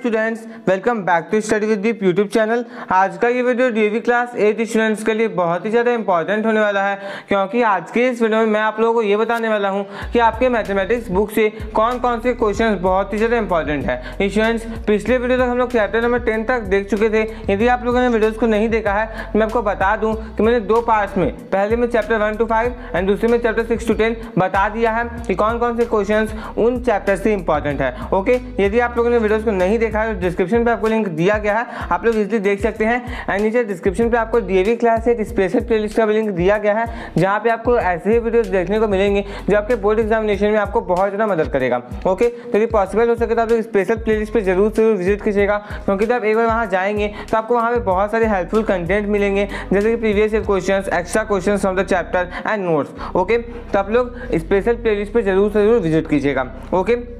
Students welcome back to study with Deep YouTube channel आज का ये video DV class eight students के लिए बहुत ही ज़्यादा इंपॉर्टेंट होने वाला है, क्योंकि आज के इस वीडियो में मैं आप लोगों को ये बताने वाला हूँ कि आपके मैथमेटिक्स बुक से कौन कौन से क्वेश्चन बहुत ही ज़्यादा इंपॉर्टेंट है। स्टूडेंट्स पिछले वीडियो तक हम लोग चैप्टर नंबर टेन तक देख चुके थे। यदि आप लोगों ने वीडियोज़ को नहीं देखा है तो मैं आपको बता दूँ कि मैंने दो पार्ट्स में, पहले में chapter one two five and दूसरे में चैप्टर सिक्स टू टेन बता दिया है कि कौन कौन से क्वेश्चन उन चैप्टर से इंपॉर्टेंट है। ओके यदि आप लोगों ने वीडियोस को नहीं देखा है तो डिस्क्रिप्शन पे आपको लिंक दिया गया है, आप लोग इजिली देख सकते हैं। एंड नीचे डिस्क्रिप्शन पे आपको डीएवी क्लास एक स्पेशल प्लेलिस्ट का भी लिंक दिया गया है, जहाँ पे आपको ऐसे ही वीडियोस देखने को मिलेंगे, जो आपके बोर्ड एग्जामिनेशन में आपको बहुत ज़्यादा मदद करेगा। ओके तो यदि पॉसिबल हो सके तो आप लोग स्पेशल प्लेलिस्ट पे ज़रूर ज़रूर विज़िट कीजिएगा, क्योंकि जब एक बार वहाँ जाएँगे तो आपको वहाँ पर बहुत सारे हेल्पफुल कंटेंट मिलेंगे, जैसे कि previous year question extra question from the chapter and notes okay तो आप लोग स्पेशल प्लेलिस्ट पे ज़रूर ज़रूर विज़िट कीजिएगा। ओके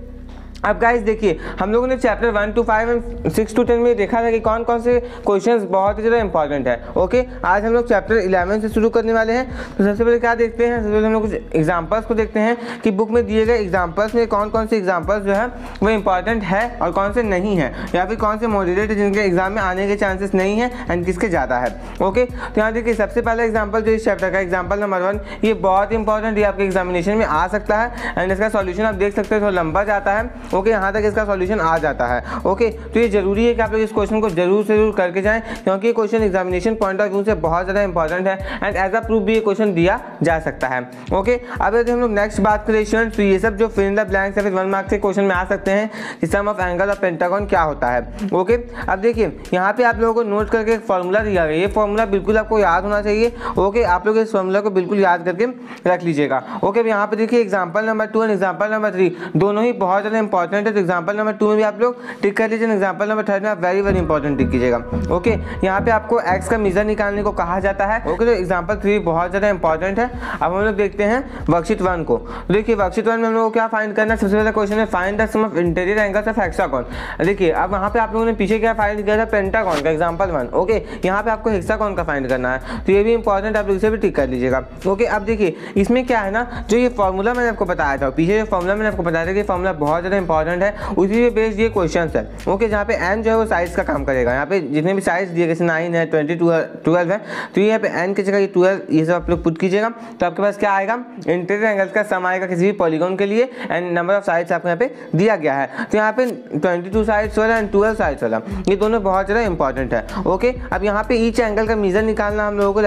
अब गाइस देखिए, हम लोगों ने chapter one two five and six to ten में देखा था कि कौन कौन से क्वेश्चंस बहुत ही ज़्यादा इंपॉर्टेंट है। ओके आज हम लोग चैप्टर इलेवन से शुरू करने वाले हैं। तो सबसे पहले क्या देखते हैं? सबसे पहले हम लोग कुछ एग्जाम्पल्स को देखते हैं कि बुक में दिए गए एग्जाम्पल्स में कौन कौन से एग्जाम्पल्स जो है, वो इंपॉर्टेंट है और कौन से नहीं है। या फिर कौन से मॉडरेट जिनके एग्ज़ाम में आने के चांसेस नहीं है एंड किसके ज़्यादा है। ओके तो यहाँ देखिए, सबसे पहला एग्ज़ाम्पल जो इस चैप्टर का एग्ज़ाम्पल नंबर वन ये बहुत इंपॉर्टेंट ये आपके एग्जामिनेशन में आ सकता है एंड इसका सॉल्यूशन आप देख सकते हैं, थोड़ा लंबा जाता है। ओके, यहाँ तक इसका सॉल्यूशन आ जाता है। ओके तो ये ज़रूरी है कि आप लोग इस क्वेश्चन को ज़रूर से ज़रूर करके जाएँ, क्योंकि ये question examination point of view से बहुत ज़्यादा इंपॉर्टेंट है एंड एज अ प्रूफ भी ये क्वेश्चन दिया जा सकता है। ओके, अब यदि हम लोग नेक्स्ट बात करें स्टूडेंट्स तो ये सब जो फिल इन द ब्लैंक्स या फिर वन मार्क्स के क्वेश्चन में आ सकते हैं, कि sum of angle of pentagon क्या होता है। ओके, अब देखिए, यहाँ पे आप लोगों को नोट करके एक फॉर्मूला दिया गया ये फॉर्मूला बिल्कुल आपको याद होना चाहिए। ओके, आप लोग इस फॉर्मूला को बिल्कुल याद करके रख लीजिएगा। ओके, अब यहाँ पे देखिए example number two and example number three दोनों ही बहुत ज़्यादा है तो एग्ज़ाम्पल नंबर टू में भी आप लोग टिक कर लीजिए एग्ज़ाम्पल नंबर थर्ड में आप वेरी वेरी इंपॉर्टेंट टिक कीजिएगा। ओके यहाँ पे आपको एक्स का मीजर निकालने को कहा जाता है। ओके तो एग्ज़ाम्पल थ्री बहुत ज़्यादा इंपॉर्टेंट है। अब हम लोग देखते हैं वर्कशीट वन को। तो देखिए वर्कशीट वन में हम लोग क्या फाइंड करना है? सबसे पहला क्वेश्चन है find the sum of interior angles of hexagon देखिए, अब वहाँ पे आप लोगों ने पीछे क्या फाइंड किया था? पेंटागन का एग्ज़ाम्पल वन ओके यहाँ पे आपको हेक्सागोन का फाइंड करना है। तो ये भी इंपॉर्टेंट आप लोग इसे भी टिक कर लीजिएगा। ओके अब देखिए, इसमें क्या है ना? जो ये फॉर्मूला मैंने आपको बताया था, पीछे जो फॉर्मूला मैंने आपको बताया था कि फॉर्मूला बहुत ज़्यादा इंपॉर्टेंट है। उसी पे बेस्ड ये क्वेश्चन है। ओके जहाँ पे एन जो है वो साइज़ का काम करेगा। यहाँ पे जितने भी साइज़ दिए, जैसे नाइन है ट्वेंटी ट्वेल्व है तो यहाँ पे एन की जगह ये ट्वेल्व ये सब आप लोग पुट कीजिएगा। तो आपके पास क्या आएगा? इंटीरियर एंगल्स का सम आएगा किसी भी पॉलीगॉन के लिए एंड नंबर ऑफ़ साइड्स आपको यहाँ पे दिया गया है। तो यहाँ पे ट्वेंटी टू साइड्स वाला एंड ट्वेल्व साइड्स वाला, ये दोनों बहुत ज़्यादा इंपॉर्टेंट है। ओके अब यहाँ पे ईच एंगल का मीजर निकालना हम लोगों को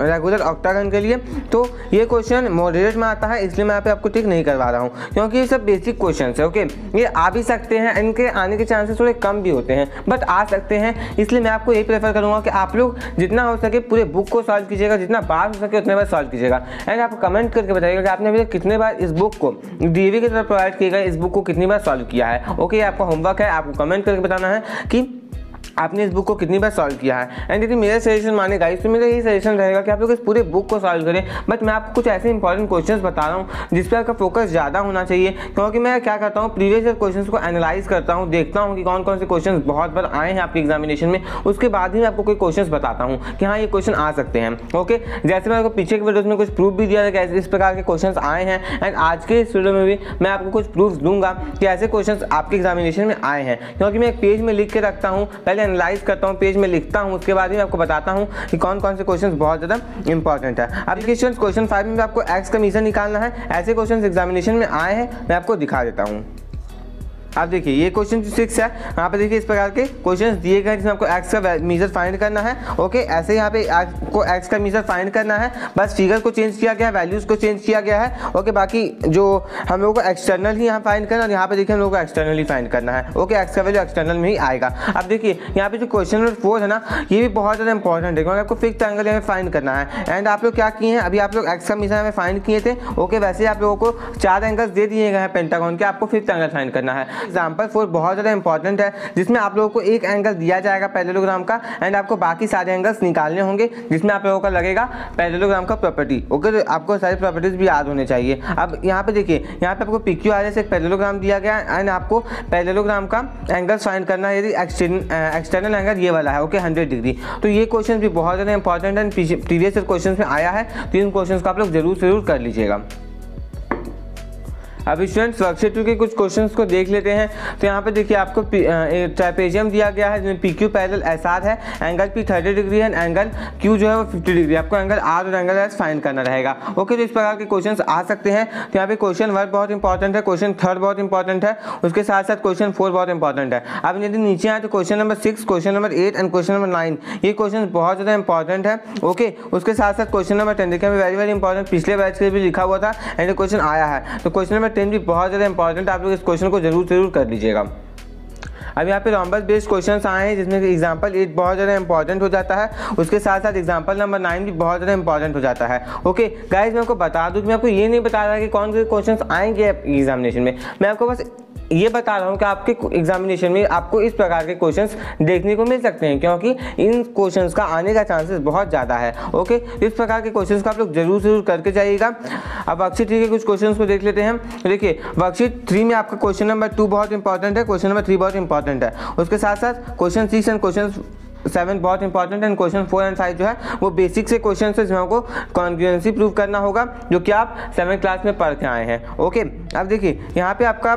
रेगुलर ऑक्टागन के लिए। तो ये क्वेश्चन मॉडरेट में आता है, इसलिए मैं यहाँ पे आपको टिक नहीं करवा रहा हूँ, क्योंकि ये सब बेसिक क्वेश्चन है। ओके ये आ भी सकते हैं, इनके आने के चांसेस थोड़े कम भी होते हैं बट आ सकते हैं। इसलिए मैं आपको यही प्रेफर करूँगा कि आप लोग जितना हो सके पूरे बुक को सॉल्व कीजिएगा, जितना बार हो सके उतने बार सॉल्व कीजिएगा। एंड आप कमेंट करके बताइएगा कि आपने अभी कितने बार इस बुक को डीवी की तरफ़ प्रोवाइड किया गया इस बुक को कितनी बार सॉल्व किया है। ओके आपका होमवर्क है, आपको कमेंट करके बताना है कि आपने इस बुक को कितनी बार सॉल्व किया है? एंड यदि मेरा सजेशन माने गाइस तो मेरा यही सजेशन रहेगा कि आप लोग इस पूरे बुक को सॉल्व करें। बट मैं आपको कुछ ऐसे इंपॉर्टेंट क्वेश्चन बता रहा हूँ, जिस पर आपका फोकस ज़्यादा होना चाहिए। क्योंकि मैं क्या करता हूँ प्रीवियस ईयर क्वेश्चन को एनालाइज करता हूँ, देखता हूँ कि कौन कौन से क्वेश्चन बहुत बार आए हैं आपके एग्जामिनेशन में। उसके बाद ही मैं आपको कोई क्वेश्चन बताता हूँ कि हाँ ये क्वेश्चन आ सकते हैं। ओके जैसे मैं आपको पीछे के वीडियो में कुछ प्रूफ भी दिया था कि इस प्रकार के क्वेश्चन आए हैं। एंड आज के इस वीडियो में भी मैं आपको कुछ प्रूफ दूँगा कि ऐसे क्वेश्चन आपके एग्जामिनेशन में आए हैं। क्योंकि मैं एक पेज में लिख के रखता हूँ। पहले एनालाइज करता हूँ पेज में लिखता हूँ, उसके बाद ही आपको बताता हूँ कि कौन कौन से क्वेश्चन बहुत ज़्यादा इंपॉर्टेंट है। अब क्वेश्चन क्वेश्चन फाइव में आपको एक्स कमीशन निकालना है। ऐसे क्वेश्चन एग्जामिनेशन में आए हैं, मैं आपको दिखा देता हूँ। अब देखिए, ये क्वेश्चन जो सिक्स है, यहाँ पे देखिए इस प्रकार के क्वेश्चंस दिए गए जिसमें आपको एक्स का मीजर फाइंड करना है। ओके ऐसे यहाँ पे आपको एक्स का मीजर फाइंड करना है। बस फिगर को चेंज किया गया है वैल्यूज़ को चेंज किया गया है। ओके बाकी जो हम लोगों को एक्सटर्नल ही यहाँ फाइंड करना है, और यहाँ पे देखिए हम लोग को एक्सटर्नली फाइंड करना है। ओके एक्स का वैल्यू एक्सटर्नल में ही आएगा। अब देखिए, यहाँ पे जो क्वेश्चन नंबर फोर है ना, ये भी बहुत ज़्यादा इंपॉर्टेंट है। क्योंकि आपको फिक्स एंगल यहाँ फाइंड करना है एंड आप लोग क्या किए हैं, अभी आप लोग एक्स का मीजर हमें फाइंड किए थे। ओके वैसे आप लोगों को चार एंगल्स दे दिए गए हैं पेंटागॉन के, आपको फिफ्थ एंगल फाइंड करना है। एग्ज़ाम्पल फोर बहुत ज़्यादा इंपॉर्टेंट है, जिसमें आप लोगों को एक एंगल दिया जाएगा पैरेललोग्राम का एंड आपको बाकी सारे एंगल्स निकालने होंगे, जिसमें आप लोगों का लगेगा पैरेललोग्राम का प्रॉपर्टी ओके तो आपको सारी प्रॉपर्टीज़ भी याद होने चाहिए। अब यहाँ पे देखिए, यहाँ पे आपको पी क्यू आर से एक पैरेललोग्राम दिया गया एंड आपको पैरेललोग्राम का एंगल फाइंड करना है, यदि एक्सटर्नल एंगल ये वाला है ओके हंड्रेड डिग्री तो ये क्वेश्चन भी बहुत ज़्यादा इंपॉर्टेंट है प्रीवियस क्वेश्चन में आया है तो इन क्वेश्चन को आप लोग ज़रूर ज़रूर कर लीजिएगा। अब स्टूडेंट्स वर्कशीट टू के कुछ क्वेश्चंस को देख लेते हैं। तो यहाँ पे देखिए आपको ट्राइपेजियम दिया गया है, जिसमें P Q parallel S R है। एंगल पी थर्टी डिग्री है एंगल क्यू जो है वो फिफ्टी डिग्री आपको एंगल आर और एंगल एस फाइंड करना रहेगा। ओके तो इस प्रकार के क्वेश्चन आ सकते हैं। तो यहाँ पे क्वेश्चन वन बहुत इंपॉर्टेंट है क्वेश्चन थर्ड बहुत इंपॉर्टेंट है। उसके साथ साथ क्वेश्चन फोर बहुत इंपॉर्टेंट है। अब यदि नीचे आए तो question number six question number eight and question number nine ये क्वेश्चन बहुत ज़्यादा इंपॉर्टेंट है। ओके उसके साथ साथ क्वेश्चन नंबर टेन देखिए वेरी वेरी इंपॉर्टेंट पिछले बैच के भी लिखा हुआ था एंड क्वेश्चन आया है। तो क्वेश्चन नंबर टेन भी बहुत ज़्यादा इंपॉर्टेंट आप लोग इस क्वेश्चन को ज़रूर ज़रूर कर लीजिएगा। अब यहाँ पे रॉम्बस बेस्ड क्वेश्चन आए हैं, जिसमें एग्ज़ाम्पल एट बहुत ज़्यादा इंपॉर्टेंट हो जाता है। उसके साथ साथ एग्ज़ाम्पल नंबर नाइन भी बहुत ज़्यादा इंपॉर्टेंट हो जाता है। ओके गाइज़ मैं आपको बता दूँ मैं आपको ये नहीं बता रहा कि कौन से क्वेश्चन आएँगे एग्जामिनेशन में। मैं आपको बस ये बता रहा हूँ कि आपके एग्जामिनेशन में आपको इस प्रकार के क्वेश्चन देखने को मिल सकते हैं, क्योंकि इन क्वेश्चन का आने का चांसेस बहुत ज़्यादा है। ओके इस प्रकार के क्वेश्चन का आप लोग ज़रूर ज़रूर करके जाइएगा। अब वर्कशीट थ्री के कुछ क्वेश्चन को देख लेते हैं देखिए वर्कशीट थ्री में आपका क्वेश्चन नंबर टू बहुत इंपॉर्टेंट है क्वेश्चन नंबर थ्री बहुत इंपॉर्टेंट है। उसके साथ साथ question six and question seven बहुत important and question four and five जो है, वो बेसिक से क्वेश्चन से जो को कॉन्ग्रुएंसी प्रूव करना होगा, जो कि आप सेवन क्लास में पढ़ के आए हैं। ओके अब देखिए, यहाँ पे आपका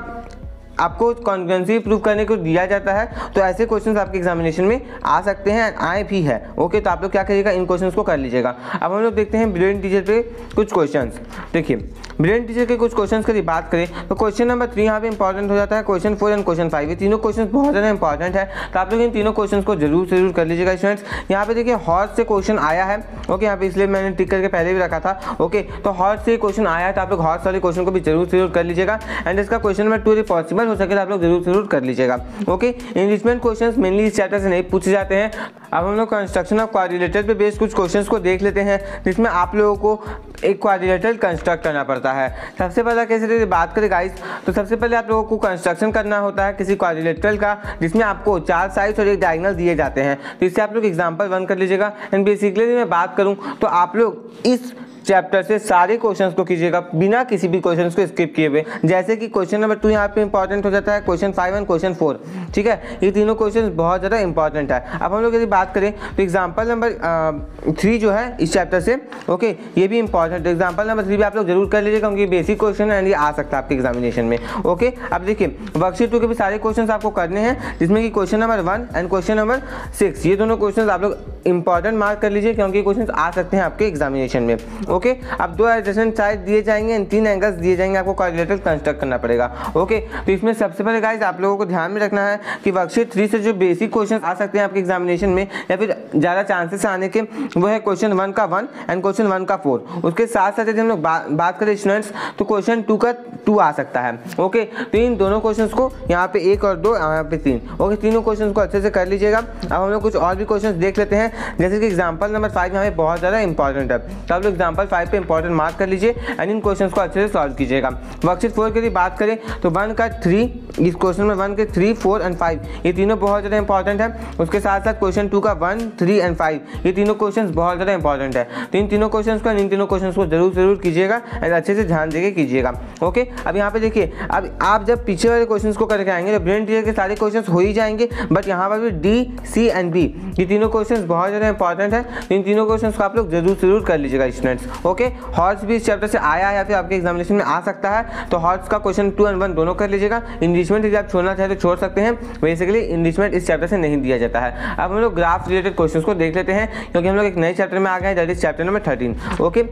आपको कॉन्ग्रेंसी प्रूव करने को दिया जाता है तो ऐसे क्वेश्चंस आपके एग्जामिनेशन में आ सकते हैं आए भी है। ओके तो आप लोग क्या करिएगा, इन क्वेश्चंस को कर लीजिएगा। अब हम लोग देखते हैं ब्रिलियंट टीचर पे कुछ क्वेश्चंस देखिए ब्रिलियंट टीचर के कुछ क्वेश्चन की बात करें तो क्वेश्चन नंबर थ्री यहाँ पे इंपॉर्टेंट हो जाता है question four and question five ये तीनों क्वेश्चन बहुत ज़्यादा इंपॉर्टेंट है तो आप लोग इन तीनों क्वेश्चन को ज़रूर ज़रूर कर लीजिएगा स्टूडेंट्स यहाँ पे देखिए हॉर्स से क्वेश्चन आया है। ओके यहाँ पे इसलिए मैंने टिक करके पहले भी रखा था। ओके तो हॉर्स से क्वेश्चन आया है तो आप लोग हॉर्स वाले क्वेश्चन को भी ज़रूर ज़रूर कर लीजिएगा। एंड इसका क्वेश्चन नंबर टू पॉसिबल हो सके तो आप लोग ज़रूर ज़रूर कर लीजिएगा। ओके इंग्लिशमेंट क्वेश्चन मेनली इस चैप्टर से नहीं, पूछे जाते हैं। अब हम लोग कंस्ट्रक्शन ऑफ़ क्वारिलेटर पे बेस्ड कुछ क्वेश्चंस को देख लेते हैं, जिसमें आप लोगों को एक क्वारिलेटर कंस्ट्रक्ट करना पड़ता है। सबसे पहले कैसे बात करें गाइस तो सबसे पहले आप लोगों को कंस्ट्रक्शन करना होता है किसी क्वारिलेटरल का, जिसमें आपको चार साइड्स और एक डायगनल दिए जाते हैं। तो इससे आप लोग एग्ज़ाम्पल वन कर लीजिएगा। एंड बेसिकली मैं बात करूँ तो आप लोग इस चैप्टर से सारे क्वेश्चन को कीजिएगा, बिना किसी भी क्वेश्चन को स्किप किए हुए। जैसे कि क्वेश्चन नंबर टू यहाँ पे इंपॉर्टेंट हो जाता है question five and question four ठीक है? ये तीनों क्वेश्चन बहुत ज़्यादा इंपॉर्टेंट है। अब हम लोग यदि बात करें तो एग्ज़ाम्पल नंबर थ्री जो है इस चैप्टर से ओके ये भी इंपॉर्टेंट एग्ज़ाम्पल नंबर थ्री भी आप लोग ज़रूर कर लीजिएगा, क्योंकि बेसिक क्वेश्चन है एंड ये आ सकता है आपके एग्जामिनेशन में। ओके अब देखिए वर्कशीट टू के भी सारे क्वेश्चन आपको करने हैं, जिसमें कि question number one and question number six ये दोनों क्वेश्चन आप लोग इंपॉर्टेंट मार्क कर लीजिए, क्योंकि क्वेश्चन आ सकते हैं आपके एग्जामिनेशन में। ओके? अब दो एडजस्टेंट साइड दिए जाएँगे तीन एंगल्स दिए जाएँगे, आपको कॉर्डिनेटर कंस्ट्रक्ट करना पड़ेगा, ओके? तो इसमें सबसे पहले गाइज़ आप लोगों को ध्यान में रखना है कि वर्कशीट थ्री से जो बेसिक क्वेश्चन आ सकते हैं आपके एग्जामिनेशन में, या फिर ज़्यादा चांसेस आने के, वो है क्वेश्चन वन का वन एंड क्वेश्चन वन का फोर उसके साथ साथ यदि हम लोग बात करें स्टूडेंट्स तो क्वेश्चन टू का टू आ सकता है, ओके? तो इन दोनों क्वेश्चन को यहाँ पे एक और दो, यहाँ पे तीन, ओके? तीनों क्वेश्चन को अच्छे से कर लीजिएगा। अब हम लोग कुछ और भी क्वेश्चन देख लेते हैं। जैसे कि एग्ज़ाम्पल नंबर फाइव यहाँ पे बहुत ज़्यादा इंपॉर्टेंट है। तो आप लोग एग्ज़ाम्पल फाइव पे इंपॉर्टेंट मार्क कर लीजिए एंड इन क्वेश्चन को अच्छे से सॉल्व कीजिएगा। वर्कशीट फोर की बात करें तो वन का थ्री इस क्वेश्चन में वन के थ्री फोर एंड फाइव ये तीनों बहुत ज़्यादा इंपॉर्टेंट है। उसके साथ साथ क्वेश्चन टू का वन थ्री एंड फाइव ये तीनों क्वेश्चन बहुत ज़्यादा इंपॉर्टेंट है। तो इन तीनों क्वेश्चन को इन तीनों क्वेश्चन को ज़रूर ज़रूर कीजिएगा एंड अच्छे से ध्यान देकर कीजिएगा। ओके अब यहाँ पे देखिए, अब आप जब पीछे वाले क्वेश्चन को करके आएँगे तो ब्रेन टीचर के सारे क्वेश्चन हो ही जाएँगे बट यहाँ पर भी डी सी एंड बी ये तीनों क्वेश्चन बहुत ज़्यादा इंपॉर्टेंट है। इन तीनों क्वेश्चन को आप लोग ज़रूर ज़रूर कर लीजिएगा स्टूडेंट्स ओके हॉर्स भी इस चैप्टर से आया है या फिर आपके एग्जामिनेशन में आ सकता है तो हॉर्स का क्वेश्चन टू एंड वन दोनों कर लीजिएगा। इंग्लिशमेंट यदि आप छोड़ना चाहें तो छोड़ सकते हैं बेसिकली इंग्लिशमेंट इस चैप्टर से नहीं दिया जाता है। अब हम लोग ग्राफ रिलेटेड क्वेश्चन को देख लेते हैं, क्योंकि हम लोग एक नए चैप्टर में आ गए हैं that is chapter number thirteen okay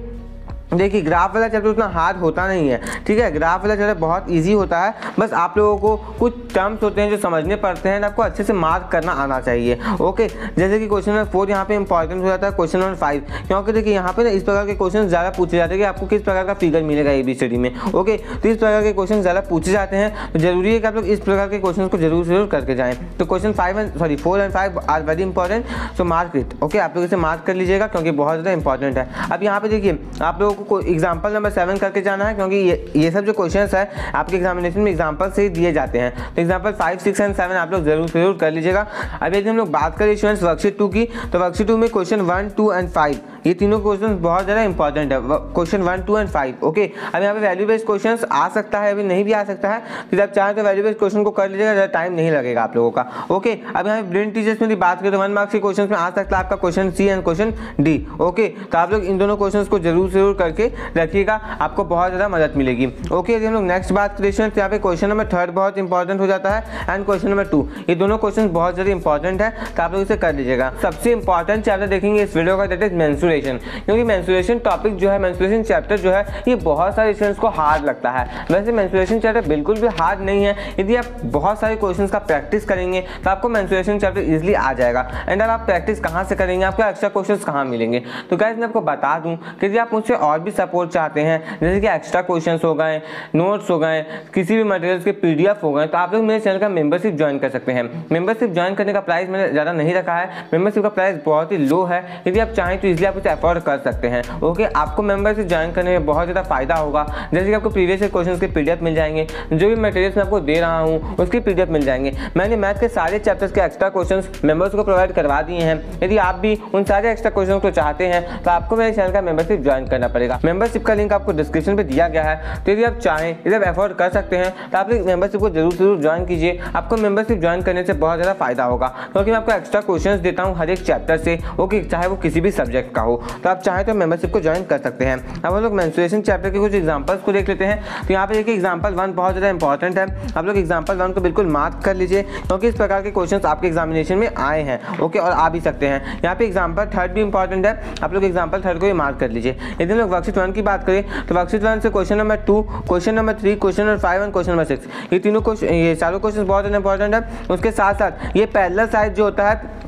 देखिए ग्राफ वाला चैप्टर उतना हार्ड होता नहीं है, ठीक है? ग्राफ वाला चैप्टर बहुत इजी होता है, बस आप लोगों को कुछ टर्म्स होते हैं जो समझने पड़ते हैं आपको अच्छे से मार्क करना आना चाहिए ओके जैसे कि क्वेश्चन नंबर फोर यहाँ पे इंपॉर्टेंट हो जाता है क्वेश्चन नंबर फाइव क्योंकि देखिए, यहाँ पे ना इस प्रकार के क्वेश्चन ज़्यादा पूछे जाते हैं कि आपको किस प्रकार का फिगर मिलेगा ए बी स्टडी में ओके तो इस प्रकार के क्वेश्चन ज़्यादा पूछे जाते हैं तो ज़रूरी है कि आप लोग इस प्रकार के क्वेश्चन को ज़रूर ज़रूर करके जाएँ। तो question five and sorry four and five are very important so mark it okay आप लोग इसे मार्क कर लीजिएगा, क्योंकि बहुत ज़्यादा इंपॉर्टेंट है। अब यहाँ पे देखिए, आप लोगों को एग्ज़ाम्पल नंबर सेवन करके जाना है, क्योंकि ये ये सब जो क्वेश्चन है, आपके एग्जामिनेशन में एग्ज़ाम्पल से दिए जाते हैं। तो example five six and seven आप लोग ज़रूर ज़रूर कर लीजिएगा। अब यदि हम लोग बात करें स्टूडेंट्स वर्कशीट टू की तो वर्कशीट टू में question one two and five ये तीनों क्वेश्चन बहुत ज़्यादा इंपॉर्टेंट है। Question one two and five okay अब यहाँ पे वैल्यू बेस्ड क्वेश्चन आ सकता है, अभी नहीं भी आ सकता है। फिर आप चाहें तो वैल्यू बेस्ड क्वेश्चन को कर लीजिएगा, ज़्यादा टाइम नहीं लगेगा आप लोगों का ओके अब यहाँ पे ब्रेन टीचर्स में बात करें तो वन मार्क्स के क्वेश्चन में आ सकता है आपका question C and question D okay तो आप लोग इन दोनों क्वेश्चन को ज़रूर ज़रूर करके रखिएगा, आपको बहुत ज़्यादा मदद मिलेगी ओके यदि हम लोग नेक्स्ट बात करें तो यहाँ पे क्वेश्चन नंबर थर्ड बहुत इंपॉर्टेंट हो जाता है एंड क्वेश्चन नंबर टू ये दोनों क्वेश्चन बहुत ज़्यादा इंपॉर्टेंट है तो आप लोग इसे कर लीजिएगा। सबसे इंपॉर्टेंट चैप्टर देखेंगे इस वीडियो का दैट इज़ मेंसुरेशन क्योंकि मेंसुरेशन टॉपिक जो है मेंसुरेशन चैप्टर जो है, ये बहुत सारे स्टूडेंट्स को हार्ड लगता है। वैसे मेंसुरेशन चैप्टर बिल्कुल भी हार्ड नहीं है। यदि आप बहुत सारे क्वेश्चन का प्रैक्टिस करेंगे तो आपको मेंसुरेशन चैप्टर इजिली आ जाएगा। एंड आप प्रैक्टिस कहाँ से करेंगे? आपको एक्स्ट्रा क्वेश्चन कहाँ मिलेंगे? तो गाइज़ मैं आपको बता दूँ कि यदि आप मुझसे और भी सपोर्ट चाहते हैं, जैसे कि एक्स्ट्रा क्वेश्चन हो गए नोट्स हो गए, किसी भी मटेरियल के पीडीएफ हो गए तो आप लोग मेरे चैनल का मेंबरशिप ज्वाइन कर सकते हैं। मेंबरशिप ज्वाइन करने का प्राइस मैंने ज़्यादा नहीं रखा है। मेंबरशिप का प्राइस बहुत ही लो है। यदि आप चाहें तो इसलिए आप उसे अफोर्ड कर सकते हैं। ओके आपको मेंबरशिप ज्वाइन करने में बहुत ज़्यादा फ़ायदा होगा। जैसे कि आपको प्रीवियस क्वेश्चन के पी मिल जाएँगे। जो भी मटेरियल्स मैं आपको दे रहा हूँ, उसकी पी मिल जाएँगे। मैंने मैथ के सारे चैप्टर्स के एक्स्ट्रा क्वेश्चन मेंबर्स को प्रोवाइड करवा दिए हैं। यदि आप भी उन सारे एक्स्ट्रा क्वेश्चन को चाहते हैं तो आपको मेरे चैनल का मेंबरशिप ज्वाइन करना पड़ेगा। मेंबरशिप का लिंक आपको डिस्क्रिप्शन में दिया गया है। तो यदि आप चाहें, यदि आप अफोर्ड कर सकते हैं तो आप मेंबरशिप को ज़रूर ज़रूर ज्वाइन कीजिए। आपको मेंबरशिप ज्वाइन करने से बहुत ज़्यादा फ़ायदा होगा। क्योंकि मैं आपको एक्स्ट्रा क्वेश्चन देता हूँ हर एक चैप्टर से। ओके चाहे वो किसी भी सब्जेक्ट का हो। तो आप चाहें तो मेंबरशिप को ज्वाइन कर सकते हैं। अब हम लोग मैंसुरेशन चैप्टर के कुछ एग्जाम्पल्स को देख लेते हैं। तो यहाँ पे देखिए एग्ज़ाम्पल वन बहुत ज़्यादा इंपॉर्टेंट है। आप लोग एग्ज़ाम्पल वन को बिल्कुल मार्क कर लीजिए, क्योंकि इस प्रकार के क्वेश्चन आपके एग्जामिनेशन में आए हैं। ओके और आ भी सकते हैं। यहाँ पे एग्ज़ाम्पल थर्ड भी इंपॉर्टेंट है। आप लोग एग्ज़ाम्पल थर्ड को भी मार्क कर लीजिए। यदि हम लोग वर्कशीट वन की बात करें तो वर्कशीट वन से question number two question number three question number five and question number six ये तीनों क्वेश्चन ये चारों क्वेश्चन बहुत इंपॉर्टेंट है। उसके साथ साथ ये पहला साइज़ जो होता है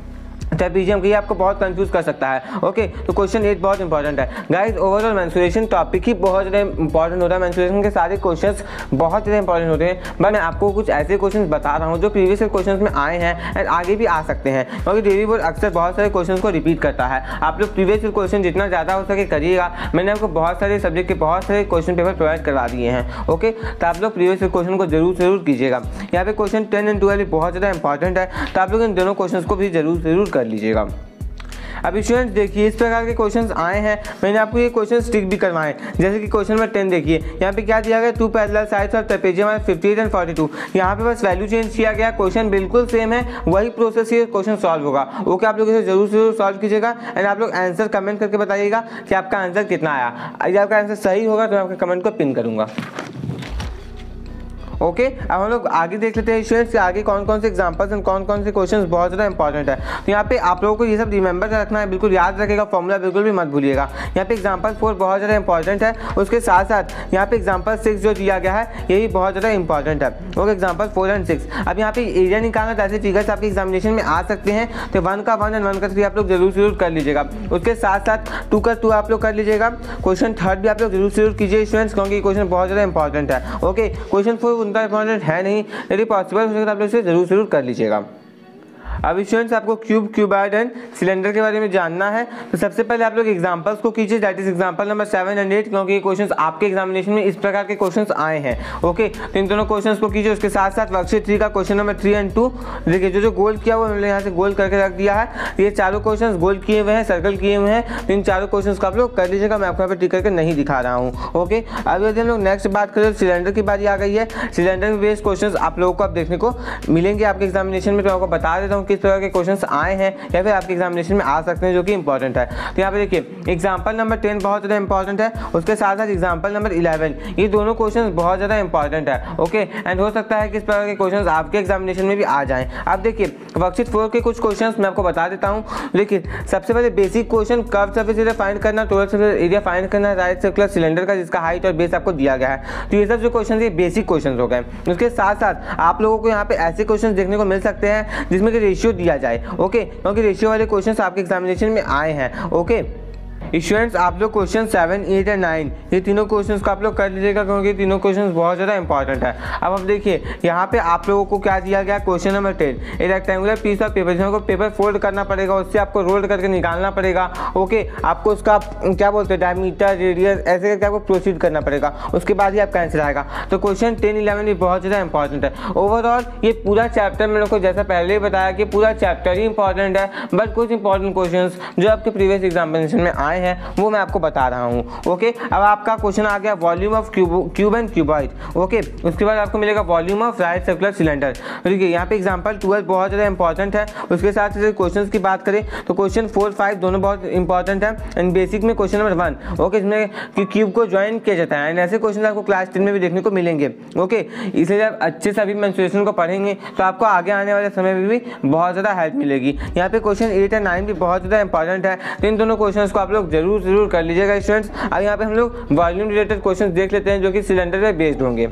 ट्रेपीजियम की आपको बहुत कंफ्यूज कर सकता है। ओके तो क्वेश्चन एट बहुत इंपॉर्टेंट है। गाइस ओवरऑल मेंसुरेशन टॉपिक ही बहुत ज़्यादा इंपॉर्टेंट होता है। मेंसुरेशन के सारे क्वेश्चंस बहुत ज़्यादा इंपॉर्टेंट होते हैं। बट मैं आपको कुछ ऐसे क्वेश्चन बता रहा हूँ जो प्रीवियस क्वेश्चन में आए हैं एंड आगे भी आ सकते हैं। क्योंकि डेली बोर्ड अक्सर बहुत सारे क्वेश्चन को रिपीट करता है। आप लोग प्रीवियस क्वेश्चन जितना ज़्यादा हो सके करिएगा। मैंने आपको बहुत सारे सब्जेक्ट के बहुत सारे क्वेश्चन पेपर प्रोवाइड करवा दिए हैं। ओके तो आप लोग प्रीवियस क्वेश्चन को ज़रूर ज़रूर कीजिएगा। यहाँ पे क्वेश्चन टेन एंड ट्वेल्व बहुत ज़्यादा इंपॉर्टेंट है। तो आप लोग इन दोनों क्वेश्चन को भी ज़रूर ज़रूर कर लीजिएगा। अभी स्टूडेंट्स देखिए, इस प्रकार के क्वेश्चंस आए हैं। मैंने आपको ये क्वेश्चन स्टिक भी करवाए जैसे कि क्वेश्चन नंबर टेन देखिए, यहाँ पे क्या दिया गया? Two parallel sides of trapezium है fifty eight and forty two यहाँ पे बस वैल्यू चेंज किया गया। क्वेश्चन बिल्कुल सेम है। वही प्रोसेस ये क्वेश्चन सॉल्व होगा। ओके आप लोग इसे ज़रूर ज़रूर सॉल्व कीजिएगा। एंड आप लोग आंसर कमेंट करके बताइएगा कि आपका आंसर कितना आया। यदि आपका आंसर सही होगा तो मैं आपके कमेंट को पिन करूँगा। ओके अब हम लोग आगे देख लेते हैं स्टूडेंट्स के आगे कौन कौन से एग्जाम्पल्स एंड कौन कौन से क्वेश्चन बहुत ज़्यादा इंपॉर्टेंट है। तो यहाँ पे आप लोगों को ये सब रिमेंबर रखना है। बिल्कुल याद रखेगा फॉर्मूला बिल्कुल भी मत भूलिएगा। यहाँ पे एग्ज़ाम्पल फोर बहुत ज़्यादा इंपॉर्टेंट है। उसके साथ साथ यहाँ पे एग्ज़ाम्पल सिक्स जो दिया गया है, ये भी बहुत ज़्यादा इंपॉर्टेंट है। Okay example four and six अब यहाँ पे एरिया निकालना, जैसे फिगर्स आपके एग्जामिनेशन में आ सकते हैं तो वन का वन एंड वन का थ्री आप लोग ज़रूर ज़रूर कर लीजिएगा। उसके साथ साथ टू का टू आप लोग कर लीजिएगा। क्वेश्चन थर्ड भी आप लोग ज़रूर ज़रूर कीजिए स्टूडेंट्स क्योंकि क्वेश्चन बहुत ज़्यादा इंपॉर्टेंट है। ओके क्वेश्चन फोर उनका इंपॉर्टेंट है नहीं, यदि पॉसिबल हो सके तो आप लोग इसे ज़रूर ज़रूर कर लीजिएगा। अब स्टूडेंट्स आपको क्यूब क्यूबाइड एंड सिलेंडर के बारे में जानना है। तो सबसे पहले आप लोग एग्जाम्पल्स को कीजिए। That is example number seven and eight क्योंकि ये क्वेश्चंस आपके एग्जामिनेशन में इस प्रकार के क्वेश्चन आए हैं। ओके तो इन दोनों क्वेश्चन को कीजिए। उसके साथ साथ वर्कशीट थ्री का question number three and two देखिए, जो जो गोल किया वो मैंने यहाँ से गोल करके रख दिया है। ये चारों क्वेश्चन गोल किए हुए हैं सर्कल किए हुए हैं। तो इन चारों क्वेश्चन को आप लोग कर लीजिएगा। मैं आपको यहाँ पर टिक करके नहीं दिखा रहा हूँ। ओके अब यदि हम लोग नेक्स्ट बात करें तो सिलेंडर की बारी आ गई है। सिलेंडर बेस्ड क्वेश्चन आप लोगों को अब देखने को मिलेंगे आपके एग्जामिनेशन में। तो आपको बता देता हूँ किस प्रकार के क्वेश्चन आए हैं या फिर आपके एग्जामिनेशन में आ सकते हैं जो कि इंपॉर्टेंट है। तो यहाँ पे देखिए एग्ज़ाम्पल नंबर टेन बहुत ज़्यादा इंपॉर्टेंट है, उसके साथ साथ एग्ज़ाम्पल नंबर इलेवन ये दोनों क्वेश्चन बहुत ज़्यादा इंपॉर्टेंट है ओके एंड हो सकता है कि इस प्रकार के क्वेश्चन आपके एग्जामिनेशन में भी आ जाएँ। आप देखिए वर्कशीट फोर के कुछ क्वेश्चन मैं आपको बता देता हूँ। लेकिन सबसे पहले बेसिक क्वेश्चन कब सर्फेस एरिया फाइंड करना टोटल सर्फेस एरिया फाइंड करना राइट सर्कुलर सिलेंडर का जिसका हाइट और बेस आपको दिया गया है। तो ये सब जो क्वेश्चन ये बेसिक क्वेश्चन हो गए। उसके साथ साथ आप लोगों को यहाँ पे ऐसे क्वेश्चन देखने को मिल सकते हैं, जिसमें कि रेशियो दिया जाए ओके क्योंकि रेशियो वाले क्वेश्चन आपके एग्जामिनेशन में आए हैं ओके स्टूडेंट्स आप लोग question seven eight and nine ये तीनों क्वेश्चंस को आप लोग कर लीजिएगा क्योंकि तीनों क्वेश्चंस बहुत ज़्यादा इंपॉर्टेंट है। अब आप देखिए, यहाँ पे आप लोगों को क्या दिया गया क्वेश्चन नंबर टेन एक रेक्टेंगुलर पीस ऑफ़ पेपर जिसको पेपर फोल्ड करना पड़ेगा, उससे आपको रोल्ड करके निकालना पड़ेगा। ओके आपको उसका, क्या बोलते हैं डायमीटर रेडियस ऐसे करके आपको प्रोसीड करना पड़ेगा। उसके बाद ही आपका आंसर आएगा। तो क्वेश्चन टेन इलेवन भी बहुत ज़्यादा इंपॉर्टेंट है। ओवरऑल ये पूरा चैप्टर मैंने को जैसा पहले ही बताया कि पूरा चैप्टर ही इंपॉर्टेंट है। बट कुछ इंपॉर्टेंट क्वेश्चन जो आपके प्रीवियस एग्जामिनेशन में आए हैं वो मैं आपको बता रहा हूँ ओके अब आपका क्वेश्चन आ गया volume of cube cube and cuboid okay उसके बाद आपको मिलेगा volume of right circular cylinder देखिए, यहाँ पे एग्ज़ाम्पल ट्वेल्व बहुत ज़्यादा इंपॉर्टेंट है, उसके साथ साथ क्वेश्चन की बात करें तो क्वेश्चन फोर फाइव दोनों बहुत इंपॉर्टेंट है एंड बेसिक में क्वेश्चन नंबर वन ओके इसमें क्यूब को ज्वाइन किया जाता है एंड ऐसे क्वेश्चन आपको क्लास टेन में भी देखने को मिलेंगे ओके इसलिए जब अच्छे से अभी मैंसुरेशन को पढ़ेंगे तो आपको आगे आने वाले समय में भी बहुत ज़्यादा हेल्प मिलेगी। यहाँ पे क्वेश्चन एट एंड नाइन भी बहुत ज़्यादा इंपॉर्टेंट है तो इन दोनों क्वेश्चन को आप लोग ज़रूर ज़रूर कर लीजिएगा स्टूडेंट्स अब यहाँ पे हम लोग वॉल्यूम रिलेटेड क्वेश्चन देख लेते हैं, जो कि सिलेंडर पर बेस्ड होंगे।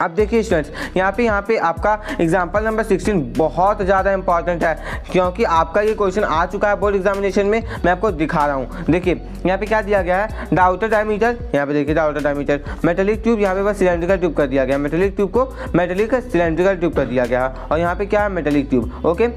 अब देखिए स्टूडेंट्स यहाँ पे यहाँ पे आपका एग्ज़ाम्पल नंबर 16 बहुत ज़्यादा इंपॉर्टेंट है, क्योंकि आपका ये क्वेश्चन आ चुका है बोर्ड एग्जामिनेशन में। मैं आपको दिखा रहा हूँ। देखिए, यहाँ पे क्या दिया गया है? द आउटर डायमीटर यहाँ पे देखिए the outer diameter metallic tube यहाँ पे बस सिलेंड्रिकल ट्यूब कर दिया गया। मेटेलिक ट्यूब को मेटेलिक सिलेंड्रिकल ट्यूब कर दिया गया। है और यहाँ पे क्या है? Metallic tube okay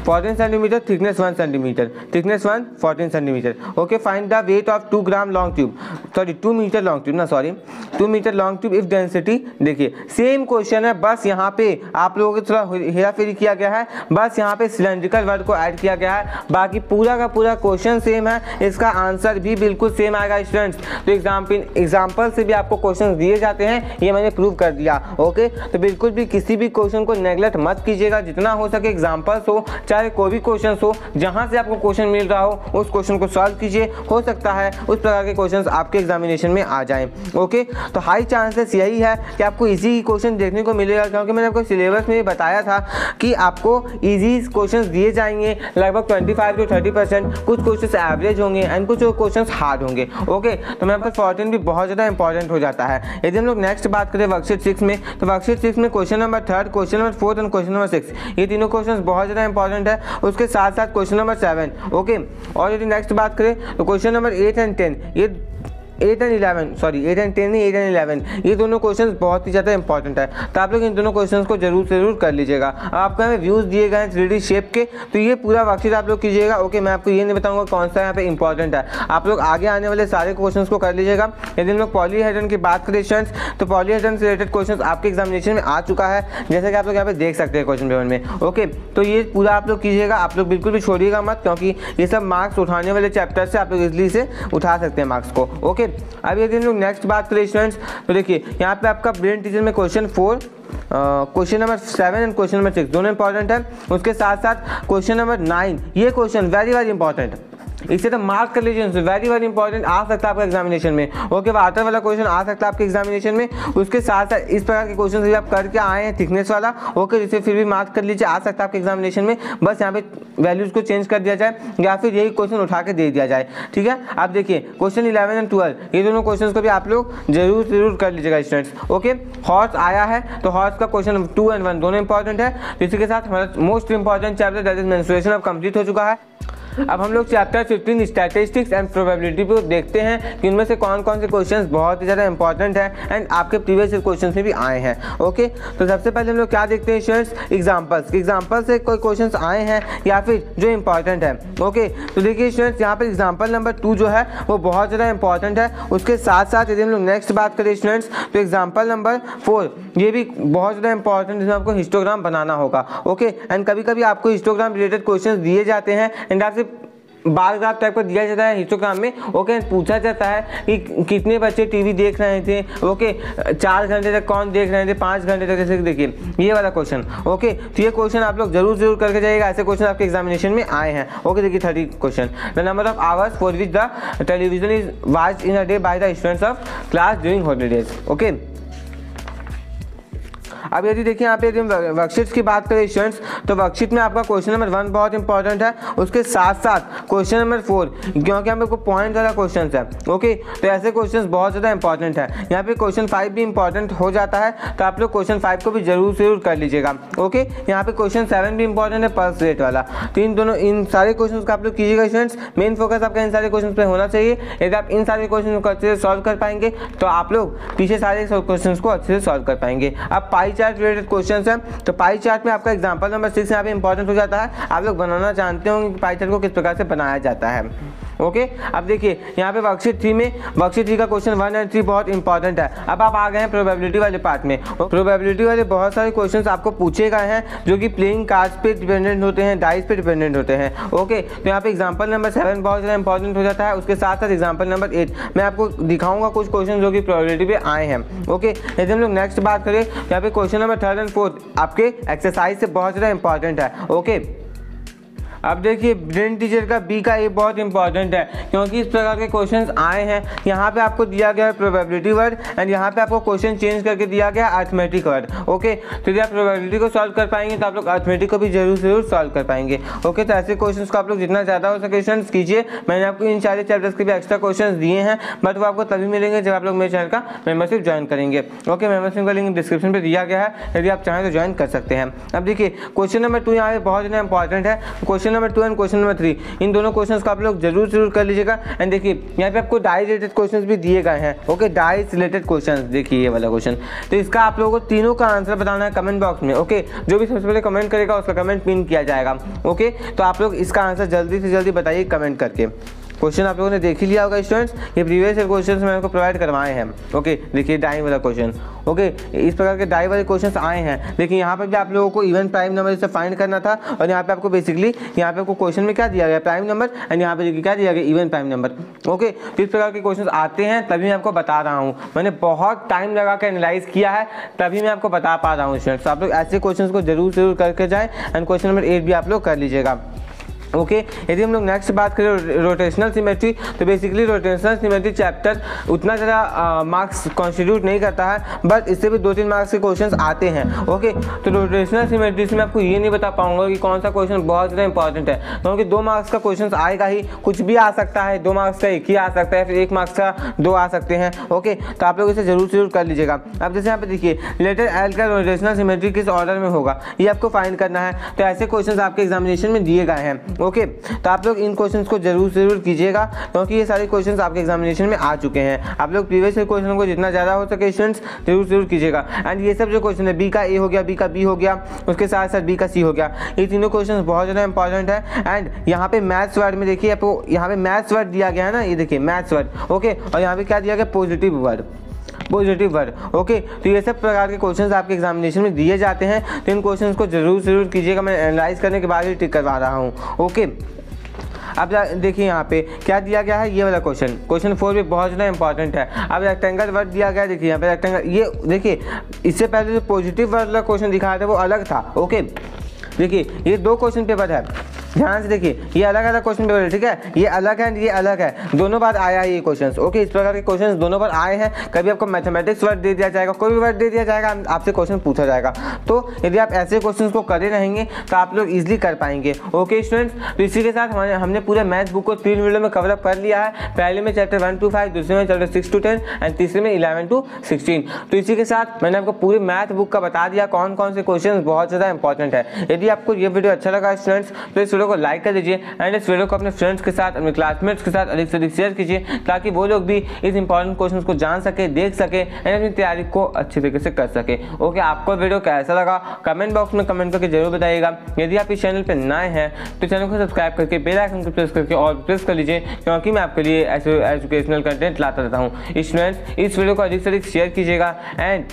fourteen centimetre thickness one centimetre thickness one fourteen centimetre okay find the weight of two gram long tube sorry two metre long tube ना sorry two metre long tube if density देखिए same question है, बस यहाँ पे आप लोगों को थोड़ा हेरा फेरी किया गया है, बस यहाँ पे सिलेंड्रिकल वर्ड को ऐड किया गया है, बाकी पूरा का पूरा क्वेश्चन सेम है, इसका आंसर भी बिल्कुल सेम आएगा स्टूडेंट्स तो एग्ज़ाम्पल एग्ज़ाम्पल से भी आपको क्वेश्चन दिए जाते हैं, ये मैंने प्रूव कर दिया ओके तो बिल्कुल भी किसी भी क्वेश्चन को नेग्लेक्ट मत कीजिएगा, जितना हो सके एग्जाम्पल्स हो, चाहे कोई भी क्वेश्चन हो, जहाँ से आपको क्वेश्चन मिल रहा हो, उस क्वेश्चन को सॉल्व कीजिए, हो सकता है उस प्रकार के क्वेश्चन आपके एग्जामिनेशन में आ जाए ओके तो हाई चांसेस यही है कि आपको इजी क्वेश्चन देखने को मिलेगा, क्योंकि मैंने आपको सिलेबस में बताया था कि आपको इजी क्वेश्चन दिए जाएँगे, लगभग twenty five to thirty percent कुछ क्वेश्चन एवरेज होंगे एंड कुछ क्वेश्चन हार्ड होंगे ओके तो मेरे पास फोर्टीन भी बहुत ज़्यादा इंपॉर्टेंट हो जाता है। यदि हम लोग नेक्स्ट बात करें वर्कशीट सिक्स में तो वर्कशीट सिक्स में question number third question number fourth and question number six ये तीनों क्वेश्चन बहुत ज़्यादा इंपॉर्टेंट है। उसके साथ साथ क्वेश्चन नंबर सेवन ओके और यदि नेक्स्ट बात करें तो question number eight and ten ये eight and eleven sorry eight and ten eight and eleven ये दोनों क्वेश्चन बहुत ही ज़्यादा इंपॉर्टेंट है। तो आप लोग इन दोनों क्वेश्चन को ज़रूर ज़रूर कर लीजिएगा। आपको यहाँ व्यूज़ दिए गए हैं थ्री शेप के तो ये पूरा वर्कशीट आप लोग कीजिएगा। ओके मैं आपको ये नहीं बताऊँगा कौन सा यहाँ पे इंपॉर्टेंट है। आप लोग आगे आने वाले सारे क्वेश्चन को कर लीजिएगा। यदि हम लोग पॉलीहाइड्रन की बात करें स्टूडेंट्स तो पॉलीहाइड्रन से रिलेटेड क्वेश्चन आपके एग्जामिनेशन में आ चुका है। जैसे कि आप लोग यहाँ पे देख सकते हैं क्वेश्चन पेपर में। ओके तो ये पूरा आप लोग कीजिएगा। आप लोग बिल्कुल भी छोड़िएगा मत, क्योंकि ये सब मार्क्स उठाने वाले चैप्टर से आप लोग इजली से उठा सकते हैं मार्क्स को। ओके अब यदि हम लोग नेक्स्ट बात करें स्टूडेंट्स तो देखिए, यहाँ पे आपका ब्रेन टीचर में question four question number seven and question number six दोनों इंपॉर्टेंट है। उसके साथ साथ क्वेश्चन नंबर नाइन ये क्वेश्चन वेरी वेरी इंपॉर्टेंट इसे तो मार्क कर लीजिए वेरी वेरी इंपॉर्टेंट आ सकता है आपका एग्जामिनेशन में। ओके वाटर वाला क्वेश्चन आ सकता है आपके एग्जामिनेशन में। उसके साथ साथ इस प्रकार के क्वेश्चन भी आप करके आए हैं थिकनेस वाला। ओके जिसे फिर भी मार्क कर लीजिए, आ सकता है आपके एग्जामिनेशन में। बस यहाँ पे वैल्यूज़ को चेंज कर दिया जाए, या फिर यही क्वेश्चन उठा के दे दिया जाए। ठीक है? आप देखिए क्वेश्चन इलेवन एंड ट्वेल्व ये दोनों क्वेश्चन को भी आप लोग ज़रूर ज़रूर कर लीजिएगा स्टूडेंट्स ओके हॉर्स आया है तो हॉर्स का क्वेश्चन टू एंड वन दोनों इंपॉर्टेंट है। इसी के साथ हमारा most important chapter that is menstruation अब कंप्लीट हो चुका है। अब हम लोग चैप्टर 15 स्टैटिस्टिक्स एंड प्रोबेबिलिटी पे देखते हैं कि उनमें से कौन कौन से क्वेश्चंस बहुत ही ज़्यादा इंपॉर्टेंट है एंड आपके प्रीवियस क्वेश्चंस में भी आए हैं ओके तो सबसे पहले हम लोग क्या देखते हैं स्टूडेंट्स एग्जाम्पल्स एग्ज़ाम्पल से कोई क्वेश्चन आए हैं या फिर जो इंपॉर्टेंट है ओके तो देखिए स्टूडेंट्स यहाँ पर एग्ज़ाम्पल नंबर टू जो है, वो बहुत ज़्यादा इंपॉर्टेंट है। उसके साथ साथ यदि हम लोग नेक्स्ट बात करें स्टूडेंट्स तो एग्ज़ाम्पल नंबर फोर ये भी बहुत ज़्यादा इंपॉर्टेंट इसमें आपको हिस्टोग्राम बनाना होगा ओके एंड कभी कभी आपको हिस्टोग्राम रिलेटेड क्वेश्चन दिए जाते हैं। एंड आपसे बार ग्राफ टाइप का दिया जाता है हिस्टोग्राम में। ओके पूछा जाता है कि कितने बच्चे टीवी देख रहे थे। ओके चार घंटे तक कौन देख रहे थे? पाँच घंटे तक जैसे देखिए। ये वाला क्वेश्चन ओके तो ये क्वेश्चन आप लोग ज़रूर ज़रूर करके जाइएगा। ऐसे क्वेश्चन आपके एग्जामिनेशन में आए हैं। ओके देखिए thirty question the number of hours for which the television is watch in a day by the students of class during holidays okay अब यदि देखिए यहाँ पे यदि वर्कशीट्स की बात करें स्टूडेंट्स तो वर्कशीट में आपका क्वेश्चन नंबर वन बहुत इंपॉर्टेंट है। उसके साथ साथ क्वेश्चन नंबर फोर क्योंकि यहाँ पे पॉइंट वाला क्वेश्चन है। ओके तो ऐसे क्वेश्चन बहुत ज़्यादा इंपॉर्टेंट है। यहाँ पे क्वेश्चन फाइव भी इंपॉर्टेंट हो जाता है तो आप लोग क्वेश्चन फाइव को भी ज़रूर ज़रूर कर लीजिएगा। ओके यहाँ पे क्वेश्चन सेवन भी इंपॉर्टेंट है पल्स रेट वाला। तो इन दोनों, इन सारे क्वेश्चन का आप लोग कीजिएगा स्टूडेंट्स मेन फोकस आपका इन सारे क्वेश्चन पर होना चाहिए। यदि आप इन सारे क्वेश्चन को अच्छे से सॉल्व कर पाएँगे तो आप लोग पीछे सारे क्वेश्चन को अच्छे से सॉल्व कर पाएँगे। अब पाई चार्ट रिलेटेड क्वेश्चन है। तो पाई चार्ट में आपका एग्ज़ाम्पल नंबर सिक्स यहाँ पे इंपॉर्टेंट हो जाता है। आप लोग बनाना जानते होंगे कि पाई चार्ट को किस प्रकार से बनाया जाता है। ओके अब देखिए, यहाँ पे वर्कशीट थ्री में वर्कशीट थ्री का क्वेश्चन वन एंड थ्री बहुत इंपॉर्टेंट है। अब आप आ गए हैं प्रोबेबिलिटी वाले पार्ट में। प्रोबेबिलिटी वाले बहुत सारे क्वेश्चंस आपको पूछे गए हैं, जो कि प्लेइंग कार्ड्स पे डिपेंडेंट होते हैं डाइस पे डिपेंडेंट होते हैं। ओके तो यहाँ पे एग्ज़ाम्पल नंबर सेवन बहुत ज़्यादा इंपॉर्टेंट हो जाता है। उसके साथ साथ एग्ज़ाम्पल नंबर एट मैं आपको दिखाऊँगा कुछ क्वेश्चन जो कि प्रोबेबिलिटी पे आए हैं। ओके यदि हम लोग नेक्स्ट बात करें, यहाँ पे question number third and fourth आपके एक्सरसाइज से बहुत ज़्यादा इंपॉर्टेंट है। ओके अब देखिए ब्रेन टीचर का बी का ए बहुत इंपॉर्टेंट है, क्योंकि इस प्रकार के क्वेश्चंस आए हैं। यहाँ पे आपको दिया गया है प्रोबेबिलिटी वर्ड एंड यहाँ पे आपको क्वेश्चन चेंज करके दिया गया अर्थमेटिक वर्ड ओके तो यदि आप प्रोबेबिलिटी को सॉल्व कर पाएँगे तो आप लोग अर्थमेटिक को भी ज़रूर ज़रूर सॉल्व कर पाएँगे ओके तो ऐसे क्वेश्चन को आप लोग जितना ज़्यादा हो सके स्टूडेंट्स कीजिए। मैंने आपको इन सारे चैप्टर्स के भी एक्स्ट्रा क्वेश्चन दिए हैं बट वो आपको तभी मिलेंगे जब आप लोग मेरे चैनल का मेम्बरशिप ज्वाइन करेंगे ओके मेम्बरशिप का लिंक डिस्क्रिप्शन पर दिया गया है, यदि आप चाहें तो ज्वाइन कर सकते हैं। अब देखिए क्वेश्चन नंबर टू यहाँ पे बहुत ज़्यादा इंपॉर्टेंट है। Question number two and question number three इन दोनों क्वेश्चन को आप लोग ज़रूर ज़रूर कर लीजिएगा। एंड देखिए, यहाँ पे आपको डाई रिलेटेड क्वेश्चन भी दिए गए हैं। ओके डाई रिलेटेड क्वेश्चन देखिए ये वाला क्वेश्चन तो इसका आप लोगों को तीनों का आंसर बताना है कमेंट बॉक्स में। ओके जो भी सबसे पहले कमेंट करेगा, उसका कमेंट पिन किया जाएगा। ओके तो आप लोग इसका आंसर जल्दी से जल्दी बताइए कमेंट करके। क्वेश्चन आप लोगों ने देख ही लिया होगा स्टूडेंट्स ये प्रीवियस ईयर क्वेश्चन मैंने आपको प्रोवाइड करवाए हैं. ओके देखिए डाई वाला क्वेश्चन ओके इस प्रकार के डाई वाले क्वेश्चन आए हैं. लेकिन यहाँ पर भी आप लोगों को इवन प्राइम नंबर से फाइंड करना था और यहाँ पे आपको बेसिकली यहाँ पे आपको क्वेश्चन में क्या दिया गया? प्राइम नंबर एंड यहाँ पे क्या दिया गया? इवन प्राइम नंबर ओके तो इस प्रकार के क्वेश्चन आते हैं, तभी मैं आपको बता रहा हूँ. मैंने बहुत टाइम लगा कर एनालाइज किया है, तभी मैं आपको बता पा रहा हूँ स्टूडेंट्स आप लोग ऐसे क्वेश्चन को ज़रूर ज़रूर करके जाए एंड क्वेश्चन नंबर एट भी आप लोग कर लीजिएगा. ओके okay, यदि हम लोग नेक्स्ट बात करें रोटेशनल सिमेट्री तो बेसिकली रोटेशनल सिमेट्री चैप्टर उतना ज़्यादा मार्क्स कॉन्स्टिट्यूट नहीं करता है बट इससे भी दो तीन मार्क्स के क्वेश्चंस आते हैं। ओके okay, तो रोटेशनल सिमेट्री से मैं आपको ये नहीं बता पाऊँगा कि कौन सा क्वेश्चन बहुत ज़्यादा इंपॉर्टेंट है। क्योंकि दो मार्क्स का क्वेश्चन आएगा ही कुछ भी आ सकता है दो मार्क्स का एक ही आ सकता है फिर एक मार्क्स का दो आ सकते हैं। ओके तो आप लोग इसे ज़रूर ज़रूर कर लीजिएगा। अब जैसे यहाँ पे देखिए लेटर एल का रोटेशनल सिमेट्री किस ऑर्डर में होगा? ये आपको फाइंड करना है। तो ऐसे क्वेश्चन आपके एग्जामिनेशन में दिए गए हैं। ओके तो आप लोग इन क्वेश्चन को ज़रूर ज़रूर कीजिएगा, क्योंकि ये सारे क्वेश्चन आपके एग्जामिनेशन में आ चुके हैं। आप लोग प्रीवियस क्वेश्चन को जितना ज़्यादा हो सके स्टूडेंट्स ज़रूर ज़रूर कीजिएगा। एंड ये सब जो क्वेश्चन है बी का ए हो गया बी का बी हो गया, उसके साथ साथ बी का सी हो गया। ये तीनों क्वेश्चन बहुत ज़्यादा इंपॉर्टेंट है। एंड यहाँ पे मैथ्स वर्ड में देखिए, आपको यहाँ पे मैथ्स वर्ड दिया गया है ना, ये देखिए मैथ्स वर्ड ओके और यहाँ पे क्या दिया गया? Positive word positive word okay तो ये सब प्रकार के क्वेश्चन आपके एग्जामिनेशन में दिए जाते हैं। तो इन क्वेश्चन को ज़रूर ज़रूर कीजिएगा। मैं एनालाइज करने के बाद ही टिक करवा रहा हूँ ओके अब देखिए यहाँ पे, क्या दिया गया है? ये वाला क्वेश्चन क्वेश्चन फोर भी बहुत ज़्यादा इंपॉर्टेंट है। अब रेक्टेंगल वर्ड दिया गया देखिए यहाँ पे रेक्टेंगल ये, देखिए, इससे पहले जो पॉजिटिव वर्ड वाला क्वेश्चन दिखाया था, वो अलग था ओके देखिए, ये दो क्वेश्चन पेपर है। ध्यान से देखिए, ये अलग अलग क्वेश्चन पेपर है, ठीक है? ये अलग है ये अलग है। दोनों बार आया है ये क्वेश्चन ओके इस प्रकार के क्वेश्चन दोनों बार आए हैं। कभी आपको मैथमेटिक्स वर्ड दे दिया जाएगा, कोई भी वर्ड दे दिया जाएगा, आपसे क्वेश्चन पूछा जाएगा। तो यदि आप ऐसे क्वेश्चन को करे रहेंगे तो आप लोग इजिली कर पाएँगे ओके स्टूडेंट्स तो इसी के साथ हमारे हमने पूरे मैथ बुक को तीन वीडियो में कवरअप कर लिया है। पहले में चैप्टर वन टू फाइव दूसरे में chapter six to ten and तीसरे में इलेवन टू सिक्सटीन तो इसी के साथ मैंने आपको पूरे मैथ बुक का बता दिया कौन कौन से क्वेश्चन बहुत ज़्यादा इंपॉर्टेंट है। यदि आपको ये वीडियो अच्छा लगा स्टूडेंट्स तो इस वीडियो को लाइक कर दीजिए एंड इस वीडियो को अपने फ्रेंड्स के साथ, अपने क्लासमेट्स के साथ अधिक से अधिक शेयर कीजिए ताकि वो लोग भी इस इंपॉर्टेंट क्वेश्चन को जान सके, देख सके एंड अपनी तैयारी को अच्छी तरीके से कर सके। ओके आपको वीडियो कैसा लगा? कमेंट बॉक्स में कमेंट करके ज़रूर बताइएगा। यदि आप इस चैनल पर नए हैं तो चैनल को सब्सक्राइब करके बेल आइकन को प्रेस करके और प्रेस कर लीजिए क्योंकि मैं आपके लिए एजुकेशनल कंटेंट लाता रहता हूँ। स्टूडेंट्स इस वीडियो को अधिक से अधिक शेयर कीजिएगा एंड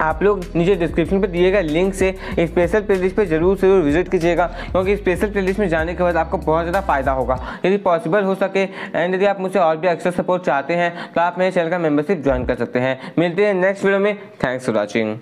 आप लोग नीचे डिस्क्रिप्शन पर दिए गए लिंक से स्पेशल प्लेलिस्ट पर ज़रूर ज़रूर विज़िट कीजिएगा, क्योंकि स्पेशल प्ले लिस्ट में जाने के बाद आपको बहुत ज़्यादा फ़ायदा होगा। यदि पॉसिबल हो सके एंड यदि आप मुझसे और भी एक्स्ट्रा सपोर्ट चाहते हैं तो आप मेरे चैनल का मेंबरशिप ज्वाइन कर सकते हैं। मिलते हैं नेक्स्ट वीडियो में। Thanks for watching